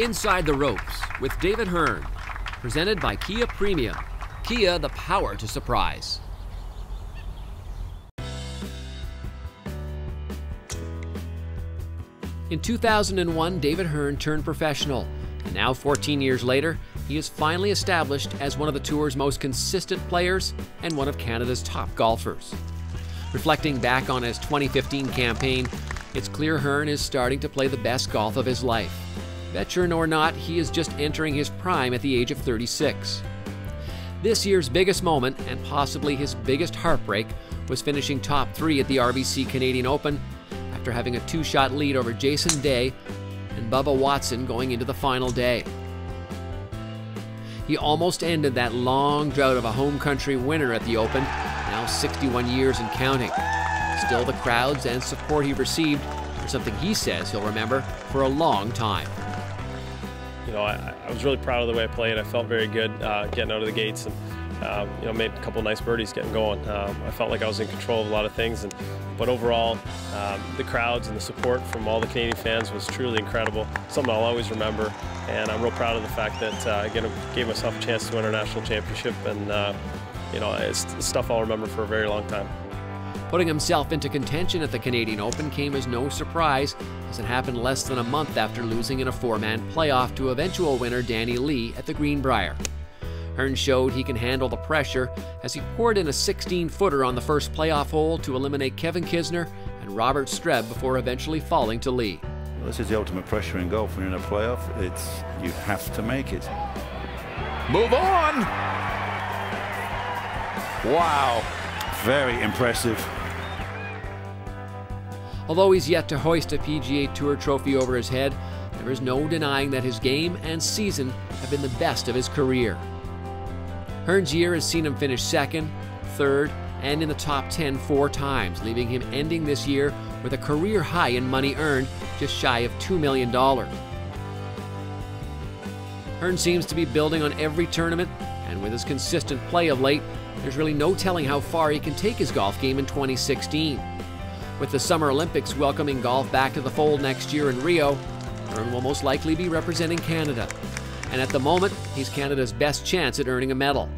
Inside the Ropes with David Hearn, presented by Kia Premium. Kia, the power to surprise. In 2001, David Hearn turned professional, and now 14 years later, he is finally established as one of the tour's most consistent players and one of Canada's top golfers. Reflecting back on his 2015 campaign, it's clear Hearn is starting to play the best golf of his life. Veteran or not, he is just entering his prime at the age of 36. This year's biggest moment, and possibly his biggest heartbreak, was finishing top three at the RBC Canadian Open after having a two shot lead over Jason Day and Bubba Watson going into the final day. He almost ended that long drought of a home country winner at the Open, now 61 years and counting. Still, the crowds and support he received are something he says he'll remember for a long time. You know, I, I was really proud of the way I played. I felt very good uh, getting out of the gates and um, you know, made a couple nice birdies getting going. Um, I felt like I was in control of a lot of things, and but overall, um, the crowds and the support from all the Canadian fans was truly incredible. Something I'll always remember, and I'm real proud of the fact that uh, again gave myself a chance to win a national championship, and uh, you know, it's stuff I'll remember for a very long time. Putting himself into contention at the Canadian Open came as no surprise, as it happened less than a month after losing in a four man playoff to eventual winner Danny Lee at the Greenbrier. Hearn showed he can handle the pressure as he poured in a 16 footer on the first playoff hole to eliminate Kevin Kisner and Robert Streb before eventually falling to Lee. Well, this is the ultimate pressure in golf when you're in a playoff. It's you have to make it. Move on! Wow. Very impressive. Although he's yet to hoist a PGA Tour trophy over his head, there is no denying that his game and season have been the best of his career. Hearn's year has seen him finish second, third, and in the top 10 four times, leaving him ending this year with a career high in money earned, just shy of $2 million. Hearn seems to be building on every tournament, and with his consistent play of late, there's really no telling how far he can take his golf game in 2016. With the Summer Olympics welcoming golf back to the fold next year in Rio, Hearn will most likely be representing Canada. And at the moment, he's Canada's best chance at earning a medal.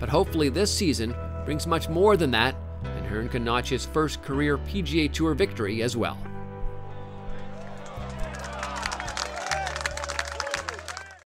But hopefully this season brings much more than that, and Hearn can notch his first career PGA Tour victory as well.